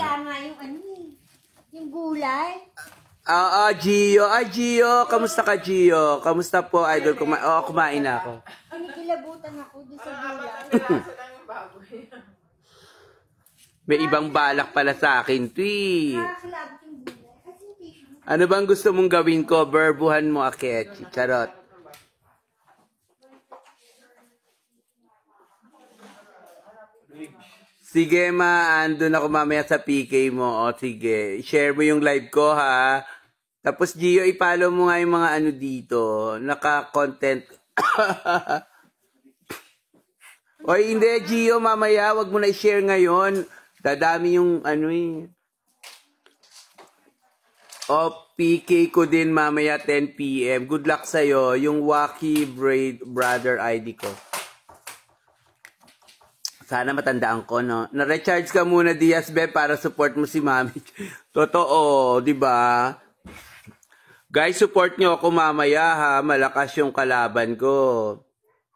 Kaya nga yung ano eh. Yung gulay. Oo, Gio. Ah, Gio. Kamusta ka, Gio? Kamusta po, idol? Kuma Oo, kumain na ako. Kinikilabutan ako doon sa gulay. May ibang balak pala sa akin, Twi. Nakakilabot yung gulay. Kasi yung tissue. Ano bang gusto mong gawin ko? Verbuhan mo, Akechi. Charot. Sige, ma. Andun ako mamaya sa PK mo. O, sige. Share mo yung live ko, ha? Tapos, Gio, ipalo mo nga yung mga ano dito. Naka-content. Oy, hindi, Gio, mamaya. Wag mo na i-share ngayon. Dadami yung ano eh. O, PK ko din mamaya 10 p.m. Good luck sa'yo. Yung Wacky Braid Brother ID ko. Sana matandaan ko, no? Na-recharge ka muna, Diaz Be, para support mo si Mami. Totoo, di ba? Guys, support nyo ako mamaya, ha? Malakas yung kalaban ko.